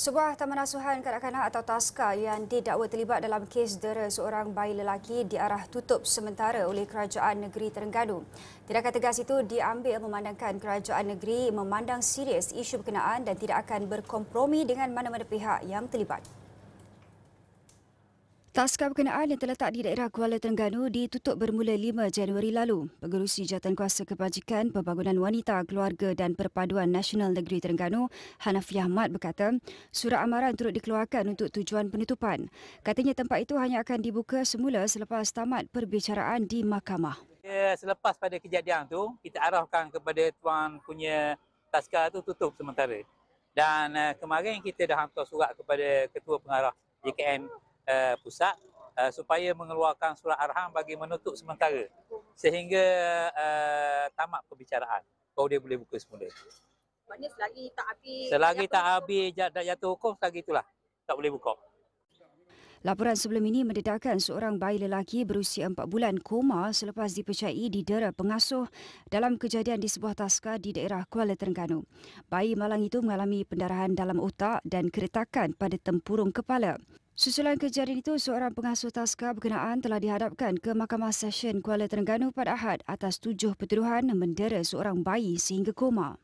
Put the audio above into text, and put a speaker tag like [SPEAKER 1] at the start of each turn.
[SPEAKER 1] Sebuah taman asuhan kanak-kanak atau TASKA yang didakwa terlibat dalam kes dera seorang bayi lelaki diarah tutup sementara oleh Kerajaan Negeri Terengganu. Tindakan tegas itu diambil memandangkan Kerajaan Negeri memandang serius isu berkenaan dan tidak akan berkompromi dengan mana-mana pihak yang terlibat. Taska berkenaan yang terletak di daerah Kuala Terengganu ditutup bermula 5 Januari lalu. Pengerusi Jawatankuasa Kebajikan Pembangunan Wanita, Keluarga dan Perpaduan Nasional Negeri Terengganu, Hanafi Ahmad berkata, surat amaran turut dikeluarkan untuk tujuan penutupan. Katanya tempat itu hanya akan dibuka semula selepas tamat perbicaraan di mahkamah.
[SPEAKER 2] Selepas pada kejadian tu, kita arahkan kepada tuan punya taska tu tutup sementara. Dan uh, kemarin kita dah hantar surat kepada Ketua Pengarah JKN uh, pusat uh, supaya mengeluarkan surat arahan bagi menutup sementara sehingga uh, tamat perbicaraan baru dia boleh buka semula.
[SPEAKER 3] Maknanya selagi tak habis
[SPEAKER 2] selagi tak habis jatuh hukum selagi itulah tak boleh buka.
[SPEAKER 1] Laporan sebelum ini mendedahkan seorang bayi lelaki berusia 4 bulan koma selepas dipercayai didera pengasuh dalam kejadian di sebuah taska di daerah Kuala Terengganu. Bayi malang itu mengalami pendarahan dalam otak dan keretakan pada tempurung kepala. Susulan kejadian itu, seorang pengasuh taska berkenaan telah dihadapkan ke Mahkamah Session Kuala Terengganu pada Ahad atas tujuh pertuduhan mendera seorang bayi sehingga koma.